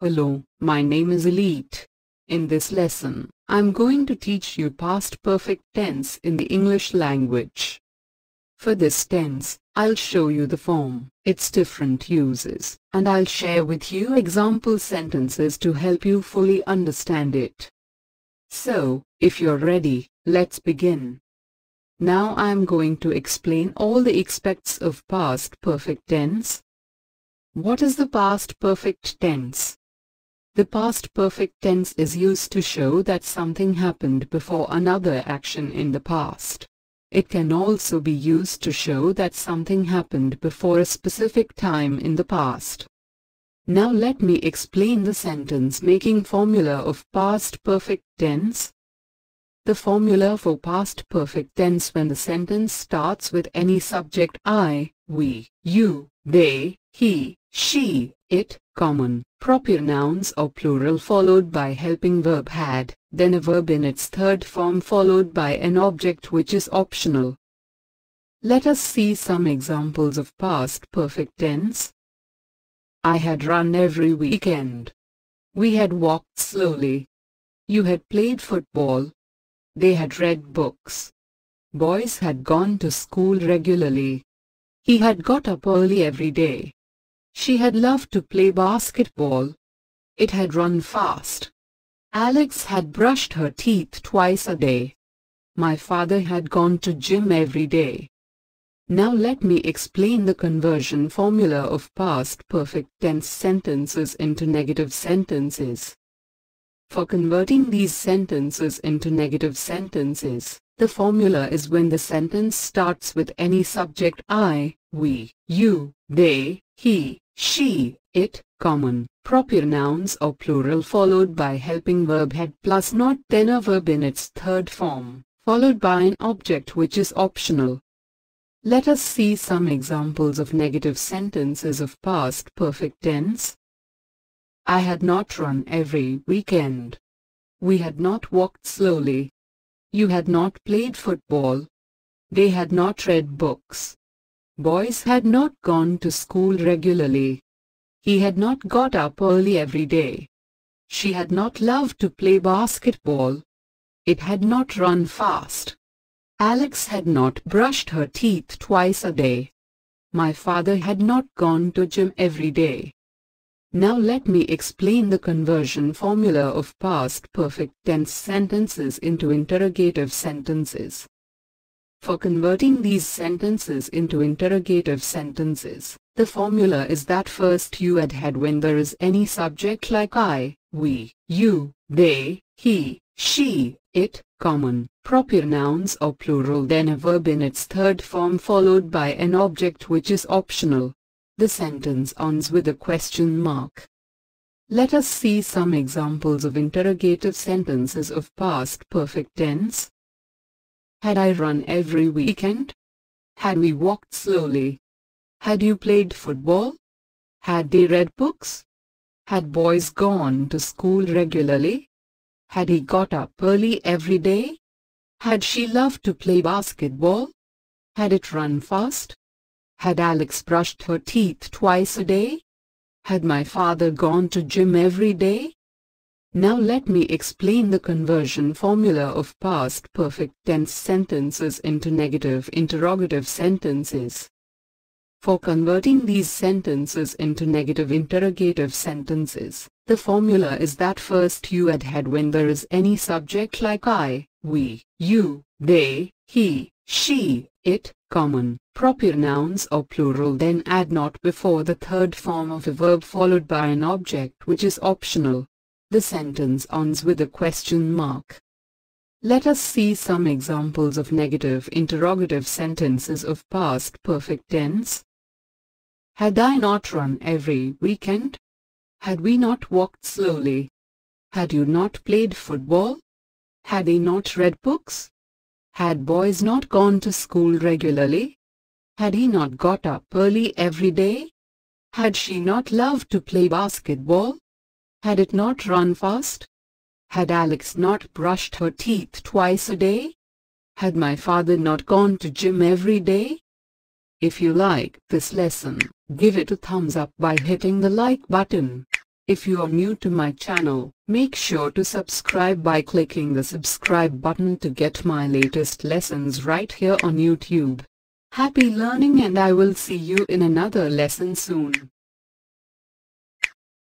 Hello, my name is Elite. In this lesson, I'm going to teach you past perfect tense in the English language. For this tense, I'll show you the form, its different uses, and I'll share with you example sentences to help you fully understand it. So, if you're ready, let's begin. Now I'm going to explain all the aspects of past perfect tense. What is the past perfect tense? The past perfect tense is used to show that something happened before another action in the past. It can also be used to show that something happened before a specific time in the past. Now let me explain the sentence making formula of past perfect tense. The formula for past perfect tense when the sentence starts with any subject I, we, you, they, he, she, it, common, proper nouns or plural followed by helping verb had, then a verb in its third form followed by an object which is optional. Let us see some examples of past perfect tense. I had run every weekend. We had walked slowly. You had played football. They had read books. Boys had gone to school regularly. He had got up early every day. She had loved to play basketball. It had run fast. Alex had brushed her teeth twice a day. My father had gone to gym every day. Now let me explain the conversion formula of past perfect tense sentences into negative sentences. For converting these sentences into negative sentences, the formula is when the sentence starts with any subject I, we, you, they, he, she, it, common, proper nouns or plural followed by helping verb had plus not then a verb in its third form, followed by an object which is optional. Let us see some examples of negative sentences of past perfect tense. I had not run every weekend. We had not walked slowly. You had not played football. They had not read books. Boys had not gone to school regularly. He had not got up early every day. She had not loved to play basketball. It had not run fast. Alex had not brushed her teeth twice a day. My father had not gone to gym every day. Now let me explain the conversion formula of past perfect tense sentences into interrogative sentences. For converting these sentences into interrogative sentences, the formula is that first you add had when there is any subject like I, we, you, they, he, she, it, common, proper nouns or plural then a verb in its third form followed by an object which is optional. The sentence ends with a question mark. Let us see some examples of interrogative sentences of past perfect tense. Had I run every weekend? Had we walked slowly? Had you played football? Had they read books? Had boys gone to school regularly? Had he got up early every day? Had she loved to play basketball? Had it run fast? Had Alex brushed her teeth twice a day? Had my father gone to gym every day? Now let me explain the conversion formula of past perfect tense sentences into negative interrogative sentences. For converting these sentences into negative interrogative sentences, the formula is that first you add had when there is any subject like I, we, you, they, he, she, it, common, proper nouns or plural then add not before the third form of a verb followed by an object which is optional. The sentence ends with a question mark. Let us see some examples of negative interrogative sentences of past perfect tense. Had I not run every weekend? Had we not walked slowly? Had you not played football? Had they not read books? Had boys not gone to school regularly? Had he not got up early every day? Had she not loved to play basketball? Had it not run fast? Had Alex not brushed her teeth twice a day? Had my father not gone to gym every day? If you like this lesson, give it a thumbs up by hitting the like button. If you are new to my channel, make sure to subscribe by clicking the subscribe button to get my latest lessons right here on YouTube. Happy learning and I will see you in another lesson soon.